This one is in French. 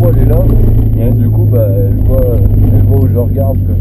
vois, elle est là. Ouais. Du coup, bah, elle voit, elle voit où je regarde. Quoi.